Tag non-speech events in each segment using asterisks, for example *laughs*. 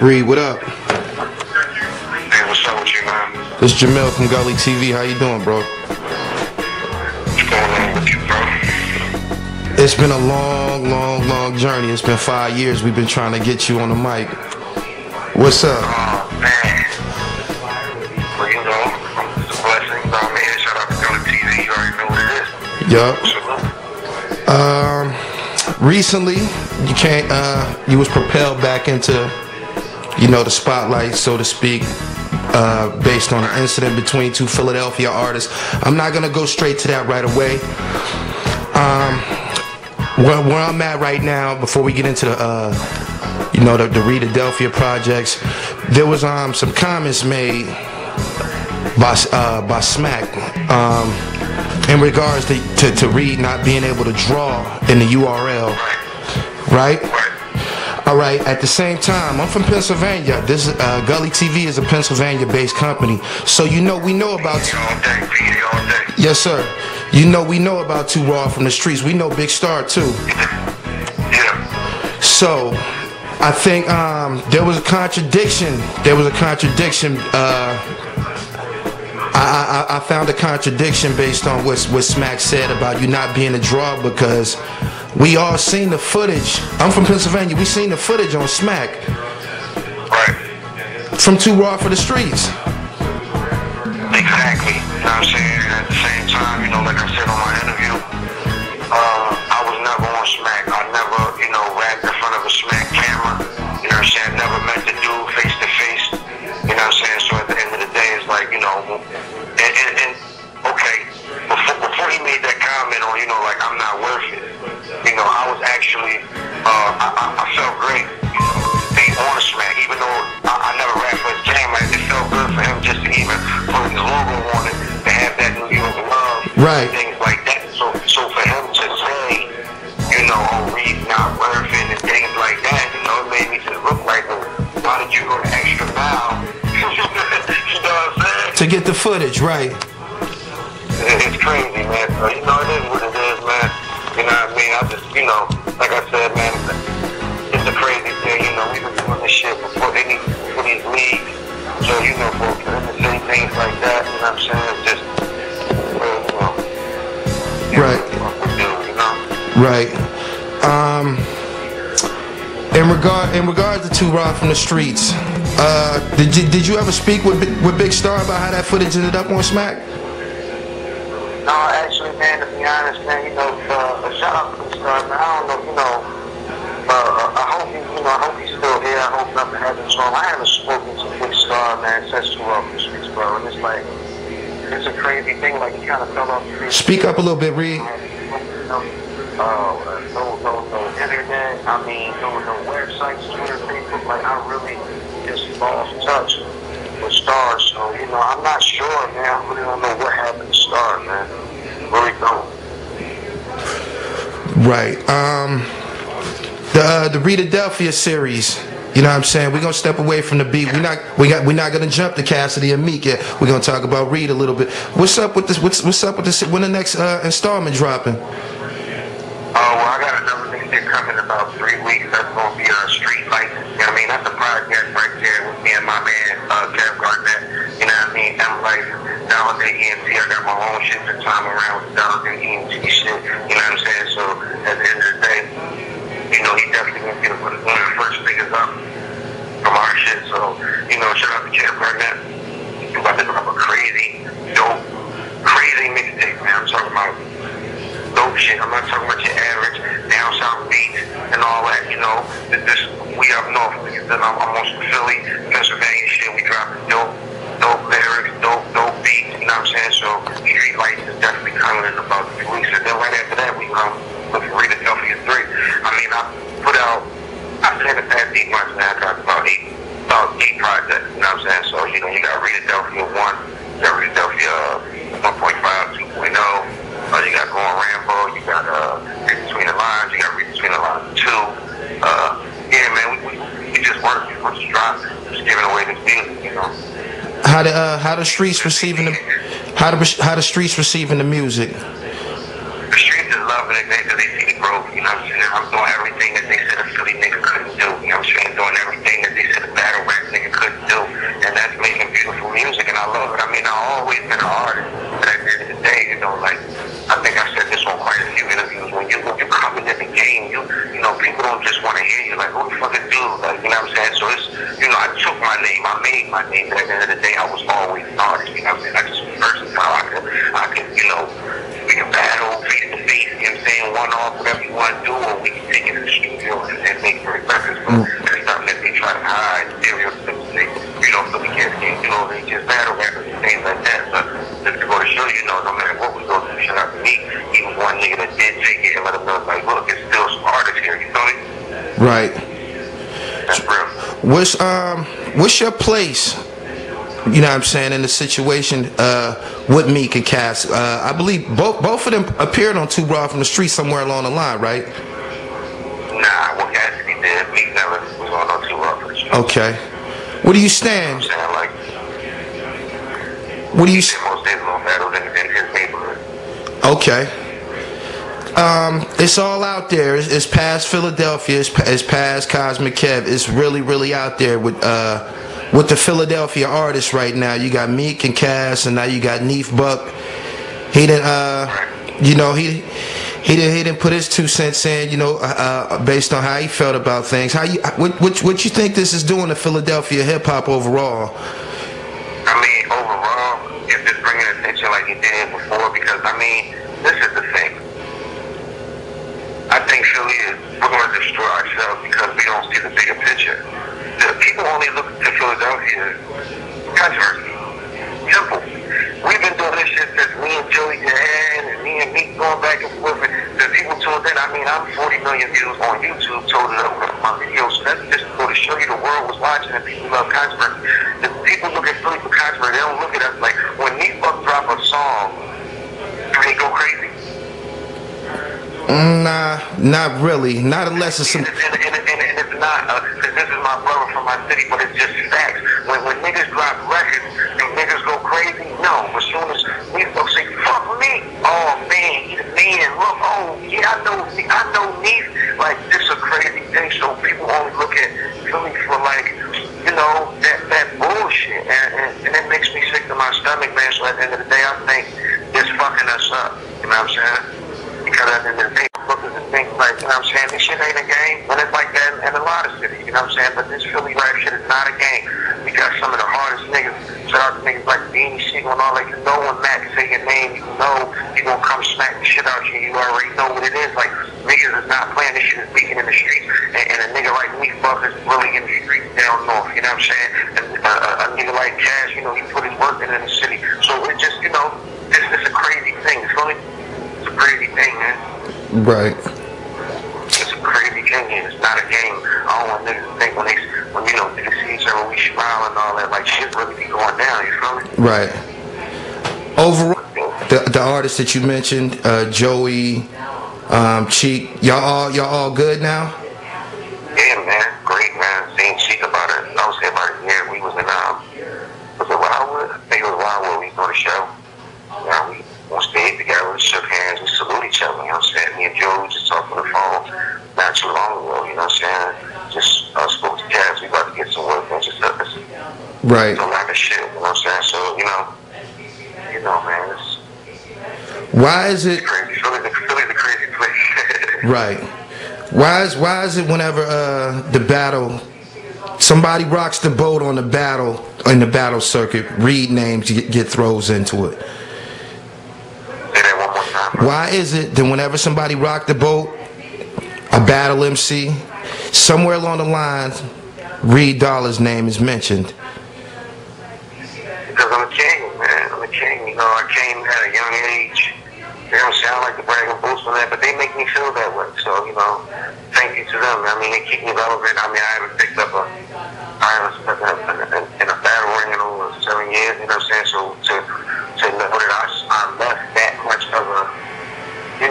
Reed, what up? Hey, what's up with you, man? This Jamel from Gully TV. How you doing, bro? What's going on with you, bro? It's been a long, long, long journey. It's been five years we've been trying to get you on the mic. What's up? Oh, man. Well, you know, Yup. Um, recently, you can't. Uh, you was propelled back into, you know, the spotlight, so to speak, uh, based on an incident between two Philadelphia artists. I'm not gonna go straight to that right away. Um, where, where I'm at right now, before we get into the, uh, you know, the, the Readelphia projects, there was um some comments made by uh, by Smack um, in regards to, to to Reed not being able to draw in the URL, right? Right. All right. At the same time, I'm from Pennsylvania. This uh, Gully TV is a Pennsylvania-based company, so you know we know about. All day, PD all day. Yes, sir. You know we know about Too Raw from the streets. We know Big Star too. Yeah. So, I think um, there was a contradiction. There was a contradiction. Uh, I, I, I found a contradiction based on what, what Smack said about you not being a draw because we all seen the footage. I'm from Pennsylvania. We seen the footage on Smack Right. from Too Raw for the Streets. Exactly. You know what I'm saying? And at the same time, you know, like I said on my interview, uh, I was never on smack. I never, you know, rapped in front of a smack camera. You know what I'm saying? Never met the dude face to face. You know what I'm saying? So at the end of the day, it's like, you know, and, and, and okay, before, before he made that comment on, you know, like I'm not worth it. You know, I was actually, uh, I, I, I felt great being on the smack, even though I, I never rapped for his camera. It felt good for him just to even put his logo on it, to have that New York love, Right. things get the footage, right. It's crazy, man. So, you know, it is what it is, man. You know what I mean? I just, you know, like I said, man, it's a crazy thing. You know, we've been doing this shit before any for these leagues. So, you know, for him to say things like that, you know what I'm saying? It's just, well, you know. Right. What we do, you know? Right. Um, regard in regards to Too Raw from the streets, uh, did you, did you ever speak with with Big Star about how that footage ended up on Smack? No, actually, man, to be honest, man, you know, uh, a shout out to the star, man. I don't know, you know, uh, uh, I hope he, you know, I hope he's still here. I hope nothing happens to him. I haven't spoken to Big Star, man, since two off the streets, bro. And it's like, it's a crazy thing. Like, he kind of fell off the. Speak up a little bit, Reed. No, uh, no, no, no internet. I mean, no, no websites, Like, I really just lost touch with Star. So, you know, I'm not sure, man. I really don't know what happened to Star, man. Really don't. Right. Um, the uh, the Readelphia series. You know what I'm saying? We're gonna step away from the beat. We're not we got we're not gonna jump to Cassidy and Meek yet. We're gonna talk about Reed a little bit. What's up with this? What's what's up with this? When the next uh, installment dropping? Oh, well, I got another mixtape coming in about three weeks. That's going to be uh, Street Lights. You know what I mean? That's a project right there with me and my man, uh, Kev Garnett. You know I mean? I'm like, EMT. I got my own shit for time around with Dollar EMT shit. You know what I'm saying? So, at the end of the day, you know, he definitely to get one of the first niggas up from our shit. So, you know, shout out to Kev Garnett. He's about to drop a crazy, dope, crazy mixtape, man. I'm talking about dope shit. I'm not talking about your average down south beat and all that, you know. This, this we up north. Then I'm, I'm on some Philly, Pennsylvania shit. We dropping dope, dope lyrics, dope, dope beats. You know what I'm saying? So Street Lights is definitely coming in about two weeks. And then right after that, we um look for Philadelphia three. I mean, I put out. I said the past eight months, man. I got about eight, about eight projects. You know what I'm saying? So you know, you got Philadelphia one, you got Philadelphia 1.5, 2.0. Uh, you got Going Rambo, you got uh, Read Between the Lines, you got Read Between the Lines 2. Uh, yeah, man, we, we, we just work, just dropping, just giving away this music, you know. How the uh, how the streets receiving the How the how the streets receiving the music? The streets is loving it. They, they see the growth. You know what I'm saying? I'm doing everything that they said a Philly nigga couldn't do. You know what I'm saying? Doing everything that they said a battle rap nigga couldn't do. And that's making beautiful music, and I love it. I mean, I've always been an artist. But at the end of the day, you know, like, I think I said this on quite a few interviews. When you when you come into the game, you you know, people don't just want to hear you. Like, who the fuck is dude? Like, you know what I'm saying? So it's, you know, I took my name, I made my name. But at the end of the day, I was always an artist. You know what I'm saying? I just versatile. I could, I could, you know, we can battle face to face. You know what I'm saying? One off, whatever you want to do, or we can take it to the studio and, and make great records. But mm. that's something that they try to hide. Stereotypes. They, you know, Philly cats can't do all they just battle rappers and things like that. But just to go to show you, know, no matter what we go through, shout out to me. Was one nigga that did take it and let him know, like, look, it's still some artists here. You feel me? Right. That's real. What's um what's your place? You know what I'm saying in the situation uh, with Meek and Cass. Uh, I believe both both of them appeared on Too Raw from the Street somewhere along the line, right? Nah, what Cassidy did, Meek never was on no too rough for the street. Okay. Where do you stand? saying, like, What do you? did most days on battles in, in his neighborhood. Okay. Um, it's all out there. It's, it's past Philadelphia. It's, it's past Cosmic Kev. It's really, really out there with uh, with the Philadelphia artists right now. You got Meek and Cass, and now you got Neef Buck. He didn't, uh, you know, he he didn't he didn't put his two cents in. You know, uh, uh, based on how he felt about things. How you what what what you think this is doing to Philadelphia hip hop overall? I mean, overall, it's just bringing attention like it did before because, I mean, this is the. I think Philly is, we're going to destroy ourselves because we don't see the bigger picture. The people only look to Philadelphia controversy. Simple. We've been doing this shit since me and Joey Jihad and me and Meek going back and forth. And the people told that, I mean, I'm 40 million views on YouTube, told it with my videos. So that's just to show you the world was watching and people love controversy. Not really. Not unless it's some. And, and, and, and, and it's not, uh, because this is my brother from my city, but it's just facts. When, when niggas drop records, do niggas go crazy? No. As soon as we folks say, fuck me, oh man, he a man, look, oh, yeah, I know, I know Neef. Like, this a crazy thing, so people only look at Philly for like, you know, that, that bullshit. And, and, and it makes me sick to my stomach, man. So at the end of the day, I think it's fucking us up. You know what I'm saying? Because at the end of the day, and think like, you know what I'm saying, this shit ain't a game. And it's like that in, in a lot of cities, you know what I'm saying? But this Philly rap shit is not a game. We got some of the hardest niggas. Shout out to niggas like Beanie Sigel and all that. You know when Mac say your name, you know he gonna come smack the shit out you. You already know what it is. Like, niggas is not playing this shit is beating in the streets. And, and a nigga like me, Buck, is really in the streets down north, you know what I'm saying? And a, a nigga like Cash, you know, he put his work in in the city. So it just, you know, this is a crazy thing. Feel me? It's a crazy thing, man. Right. It's a crazy and It's not a game. I don't want niggas to think when they, when you know, niggas see each other, we smile and all that, like shit really be going down. You feel me? Right. Overall, the the artists that you mentioned, uh, Joey, um, Cheek, y'all all y'all all good now? Yeah, man. Great, man. Seeing Cheek about it. I was here about a year. We was in, um, was it Wildwood? I think it was Wildwood. We go to show. You know, we on stage together, we shook hands, we salute each other, you know what I'm saying? Me and Joe just talked on the phone not too long ago, you know what I'm saying? Just uh, spoke to Cass, we about to get some work done, just it's Right. a lot of shit, you know what I'm saying? So, you know, you know, man, it's Why is it crazy. Philly's Philly's a crazy place. *laughs* right? Why is why is it whenever uh, the battle somebody rocks the boat on the battle in the battle circuit, read names get, get throws into it? Say that one more time. bro. Why is it that whenever somebody rocked the boat, a battle MC, somewhere along the line, Reed Dollar's name is mentioned? Because I'm a king, man. I'm a king. You know, I came at a young age. They don't sound like the brag and boast on that, but they make me feel that way. So, you know, thank you to them. I mean, they keep me relevant. I mean, I haven't picked up a, I haven't stepped up in, in, a battle ring in over seven years. You know what I'm saying? So to to know that I, I left that much of a,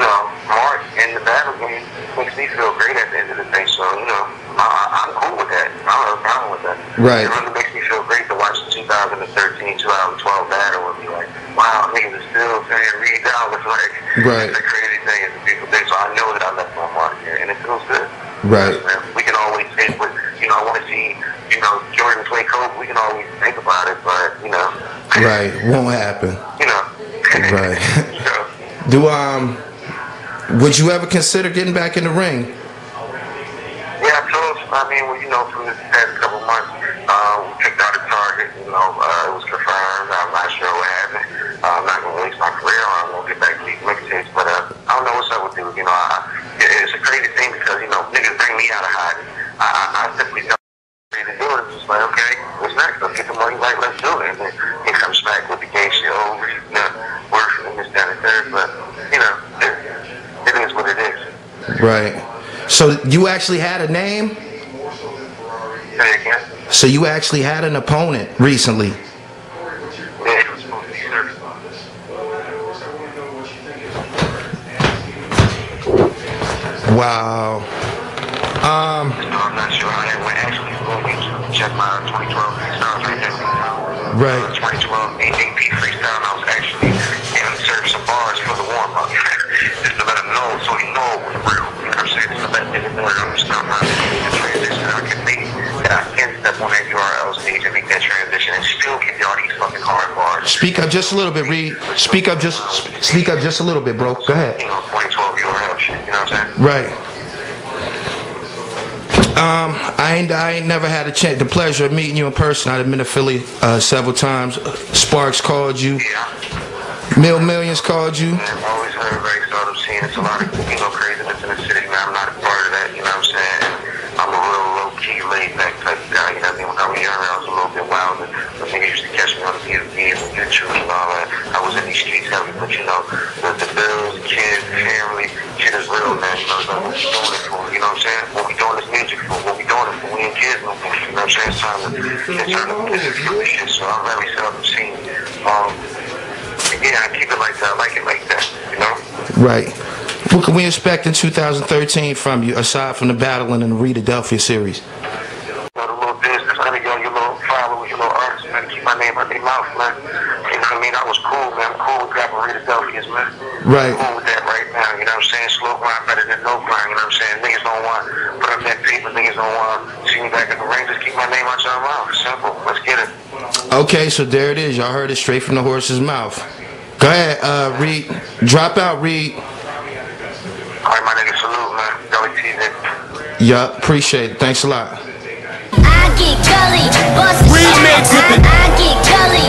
know, mark in the battle game makes me feel great at the end of the day. So, you know, I, I'm cool with that. I don't have a problem with that. Right. It really makes me feel great to watch the 2013, 2012 battle and be like, wow, niggas what I'm saying? Read down was like Right. it's a crazy thing it's a beautiful thing. So I know that I left my mark here and it feels good. Right. We can always say but you know, I wanna see, you know, Jordan play Kobe, we can always think about it, but you know Right. Won't happen. you know. Right. *laughs* so, Do um would you ever consider getting back in the ring? Yeah, I told I mean, well, you know, from this past couple months, uh, we picked out a target. You know, uh, it was confirmed. I'm not sure what happened. Uh, I'm not gonna waste my career on. We'll get back to these mixtapes, but uh, I don't know what's up with dude. You know, I, it's a crazy thing because you know niggas bring me out of hiding. I, I, I simply tell me to do it. It's just like, okay, what's next? Let's get the money right. Let's do it. And then he comes back with the gay shit over. You know, worse than this, that, and third. But you know, it, it is what it is. Right. So you actually had a name? So you actually had an opponent recently? Yeah, it was supposed to be certified. Wow. Um I'm not sure how that went. Actually, go on check my 2012 freestyles right. Right. Uh, 2012 AP freestyle. I was actually insert some bars for the warm up, *laughs* just to let him know, so he know it was real. You know I'm saying? Just to let niggas know that I'm just not my the transition I can make. I can step on that URL stage and make that transition and still give y'all these fucking hard bars. speak up just a little bit, Reed. Speak up just speak up just a little bit, bro. Go ahead. You know, 2012 URL shit. You know what I'm saying? Right. Um, I ain't, I ain't never had a chance, the pleasure of meeting you in person. I've been to Philly uh, several times. Sparks called you. Yeah. Mill Millions called you. I've always heard very seldom seen. It's a lot of, you know, keep it like that. I like it like that, you know? Right. What can we expect in 2013 from you, aside from the battling in the Rita-Delphia series? You know, the little business, let me your little followers, your little artists, man, keep my name out their mouth, man. You know what I mean? I was cool, man. I'm cool with grabbing Rita man. Right. I'm cool with that right now, you know what I'm saying? Slow grind better than no grind, you know what I'm saying? Niggas don't want put up that paper, niggas don't want see me back in the ring, just keep my name out your mouth. Simple. Let's get it. Okay, so there it is. Y'all heard it straight from the horse's mouth. Go ahead, uh, Reed. Drop out, Reed. All right, my nigga, salute, man. Dolly T, nigga. Yup, appreciate it. Thanks a lot. I get gully, bust the Remix I, it. I get gully,